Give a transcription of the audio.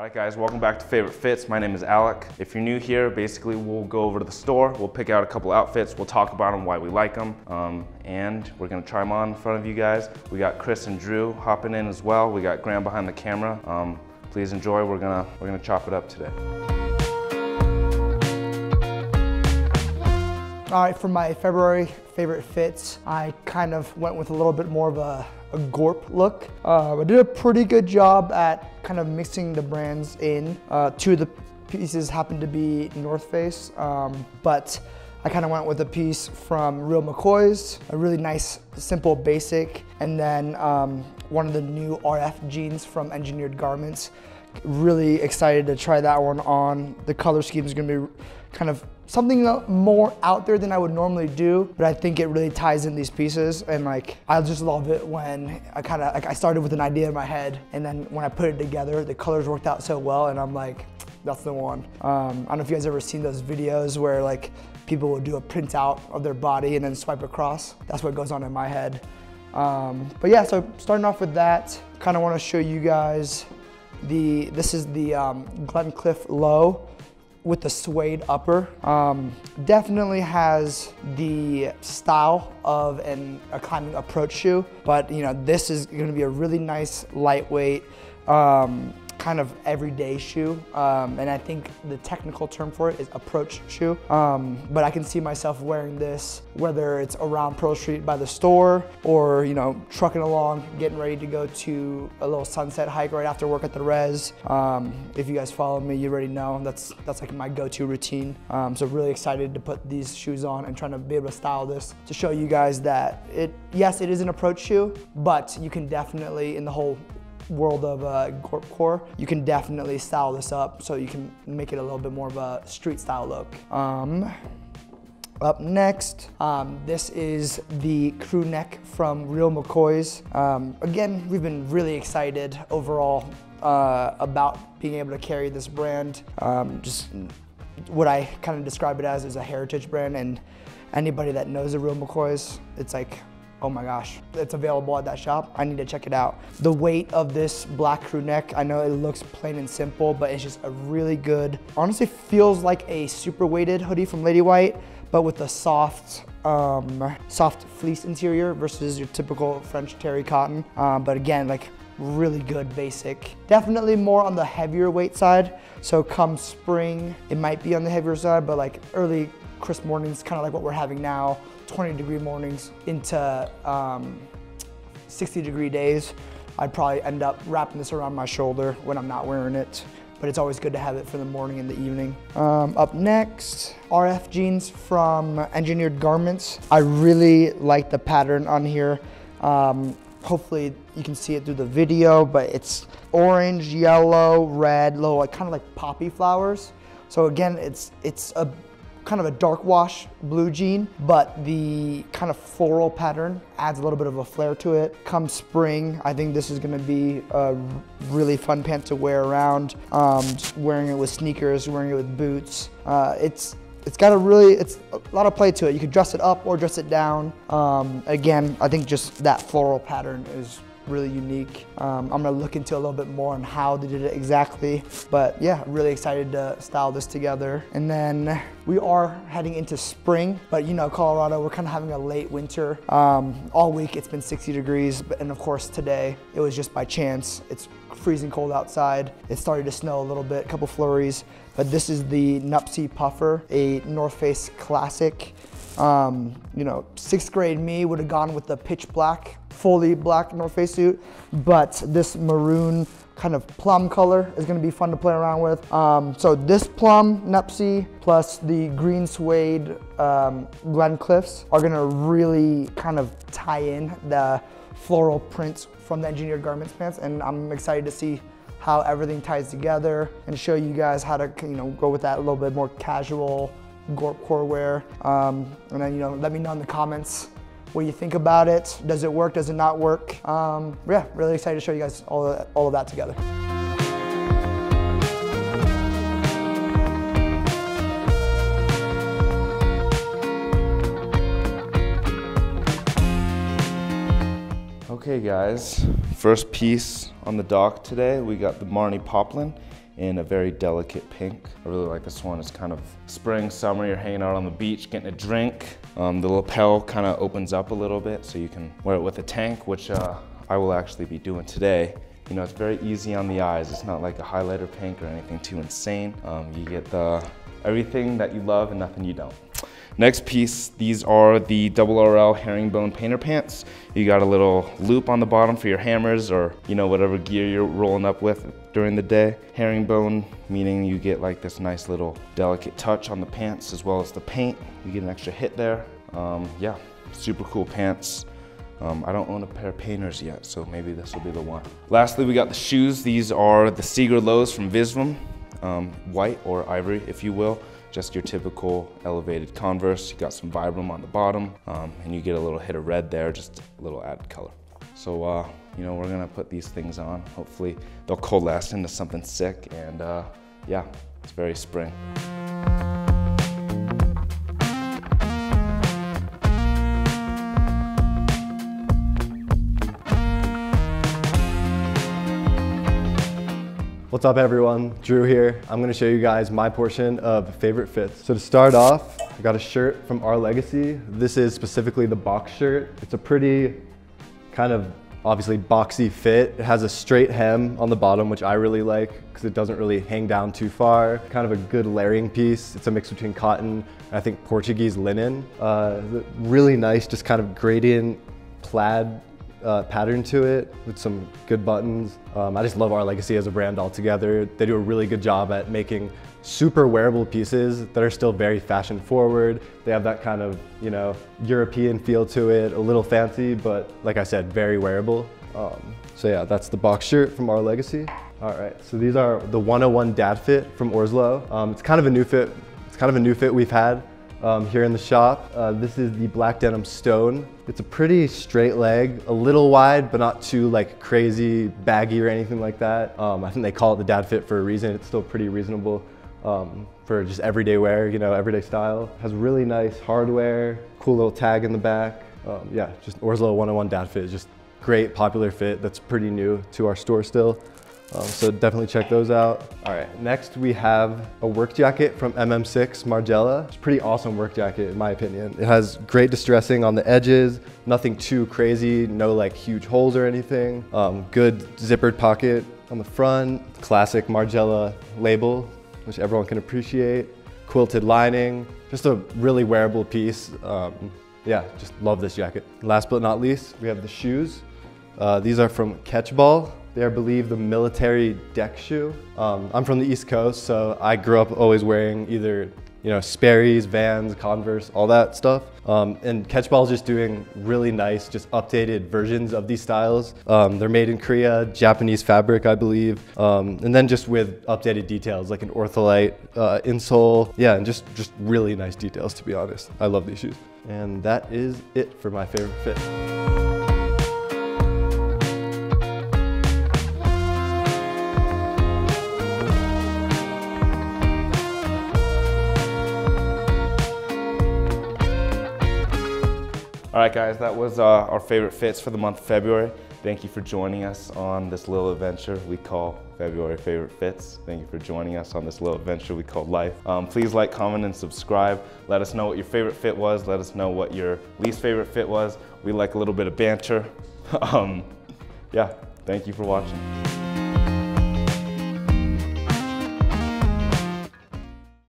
All right guys, welcome back to Favorite Fits. My name is Alec. If you're new here, basically we'll go over to the store, we'll pick out a couple outfits, we'll talk about them, why we like them, um, and we're gonna try them on in front of you guys. We got Chris and Drew hopping in as well. We got Graham behind the camera. Um, please enjoy, we're gonna, we're gonna chop it up today. All right, for my February favorite fits, I kind of went with a little bit more of a, a Gorp look. Uh, I did a pretty good job at kind of mixing the brands in. Uh, two of the pieces happened to be North Face, um, but I kind of went with a piece from Real McCoy's, a really nice, simple, basic, and then um, one of the new RF jeans from Engineered Garments. Really excited to try that one on. The color scheme is gonna be kind of something more out there than I would normally do, but I think it really ties in these pieces. And like, I just love it when I kind of, like I started with an idea in my head and then when I put it together, the colors worked out so well and I'm like, that's the one. Um, I don't know if you guys ever seen those videos where like people will do a printout of their body and then swipe across. That's what goes on in my head. Um, but yeah, so starting off with that, kind of want to show you guys the, this is the um, Glenclyffe Low with the suede upper. Um, definitely has the style of an, a climbing approach shoe, but you know, this is gonna be a really nice lightweight, um, kind of everyday shoe. Um, and I think the technical term for it is approach shoe. Um, but I can see myself wearing this, whether it's around Pearl Street by the store or, you know, trucking along, getting ready to go to a little sunset hike right after work at the res. Um, if you guys follow me, you already know that's, that's like my go-to routine. Um, so really excited to put these shoes on and trying to be able to style this to show you guys that it, yes, it is an approach shoe, but you can definitely, in the whole world of uh, Gorp Core, you can definitely style this up so you can make it a little bit more of a street style look. Um, up next, um, this is the crew neck from Real McCoy's. Um, again, we've been really excited overall uh, about being able to carry this brand. Um, just what I kind of describe it as is a heritage brand and anybody that knows the Real McCoy's, it's like oh my gosh, it's available at that shop. I need to check it out. The weight of this black crew neck, I know it looks plain and simple, but it's just a really good, honestly feels like a super weighted hoodie from Lady White, but with a soft, um, soft fleece interior versus your typical French terry cotton. Um, but again, like really good basic. Definitely more on the heavier weight side. So come spring, it might be on the heavier side, but like early crisp mornings, kind of like what we're having now, 20 degree mornings into um, 60 degree days, I'd probably end up wrapping this around my shoulder when I'm not wearing it. But it's always good to have it for the morning and the evening. Um, up next, RF jeans from Engineered Garments. I really like the pattern on here. Um, hopefully you can see it through the video, but it's orange, yellow, red, little like kind of like poppy flowers. So again, it's it's a kind of a dark wash blue jean, but the kind of floral pattern adds a little bit of a flair to it. Come spring, I think this is gonna be a really fun pant to wear around. Um, wearing it with sneakers, wearing it with boots. Uh, it's it's got a really, it's a lot of play to it. You could dress it up or dress it down. Um, again, I think just that floral pattern is really unique. Um, I'm gonna look into a little bit more on how they did it exactly. But yeah, really excited to style this together. And then we are heading into spring, but you know, Colorado, we're kind of having a late winter. Um, all week it's been 60 degrees, and of course today it was just by chance. It's freezing cold outside. It started to snow a little bit, a couple flurries, but this is the Nuptse Puffer, a North Face classic. Um, you know, sixth grade me would have gone with the pitch black fully black North Face suit, but this maroon kind of plum color is gonna be fun to play around with. Um, so this plum Nuptse plus the green suede um, Glenclyffes are gonna really kind of tie in the floral prints from the engineered garments pants and I'm excited to see how everything ties together and show you guys how to you know go with that a little bit more casual core wear. Um, and then you know let me know in the comments what you think about it. Does it work? Does it not work? Um, yeah, really excited to show you guys all of, all of that together. Okay guys, first piece on the dock today, we got the Marni Poplin in a very delicate pink. I really like this one. It's kind of spring, summer, you're hanging out on the beach, getting a drink. Um, the lapel kind of opens up a little bit so you can wear it with a tank, which uh, I will actually be doing today. You know, it's very easy on the eyes. It's not like a highlighter pink or anything too insane. Um, you get the everything that you love and nothing you don't. Next piece, these are the double RL herringbone painter pants. You got a little loop on the bottom for your hammers or you know whatever gear you're rolling up with during the day. Herringbone meaning you get like this nice little delicate touch on the pants as well as the paint. You get an extra hit there. Um, yeah, super cool pants. Um, I don't own a pair of painters yet, so maybe this will be the one. Lastly, we got the shoes. These are the Seeger Lows from Visvim, um, white or ivory, if you will just your typical elevated Converse. You got some Vibram on the bottom, um, and you get a little hit of red there, just a little added color. So, uh, you know, we're gonna put these things on. Hopefully they'll coalesce into something sick, and uh, yeah, it's very spring. What's up everyone, Drew here. I'm gonna show you guys my portion of favorite fits. So to start off, I got a shirt from Our Legacy. This is specifically the box shirt. It's a pretty kind of obviously boxy fit. It has a straight hem on the bottom, which I really like because it doesn't really hang down too far. Kind of a good layering piece. It's a mix between cotton and I think Portuguese linen. Uh, really nice, just kind of gradient plaid uh, pattern to it with some good buttons. Um, I just love Our Legacy as a brand altogether. They do a really good job at making super wearable pieces that are still very fashion forward. They have that kind of, you know, European feel to it, a little fancy, but like I said, very wearable. Um, so yeah, that's the box shirt from Our Legacy. All right, so these are the 101 Dad Fit from OrSlow. Um, it's kind of a new fit. It's kind of a new fit we've had um, here in the shop. Uh, this is the Black Denim Stone. It's a pretty straight leg, a little wide, but not too like crazy baggy or anything like that. Um, I think they call it the dad fit for a reason. It's still pretty reasonable um, for just everyday wear, you know, everyday style. Has really nice hardware, cool little tag in the back. Um, yeah, just OrSlow 101 dad fit is just great popular fit that's pretty new to our store still. Um, so definitely check those out. All right, next we have a work jacket from MM6 Margiela. It's a pretty awesome work jacket in my opinion. It has great distressing on the edges, nothing too crazy, no like huge holes or anything. Um, good zippered pocket on the front, classic Margiela label, which everyone can appreciate. Quilted lining, just a really wearable piece. Um, yeah, just love this jacket. Last but not least, we have the shoes. Uh, these are from Catchball. They're, believed the military deck shoe. Um, I'm from the East Coast, so I grew up always wearing either you know, Sperry's, Vans, Converse, all that stuff. Um, and Catchball is just doing really nice, just updated versions of these styles. Um, they're made in Korea, Japanese fabric, I believe. Um, and then just with updated details, like an ortholite uh, insole. Yeah, and just, just really nice details, to be honest. I love these shoes. And that is it for my favorite fit. All right, guys, that was uh, our favorite fits for the month of February. Thank you for joining us on this little adventure we call February Favorite Fits. Thank you for joining us on this little adventure we call life. Um, please like, comment, and subscribe. Let us know what your favorite fit was. Let us know what your least favorite fit was. We like a little bit of banter. um, yeah, thank you for watching.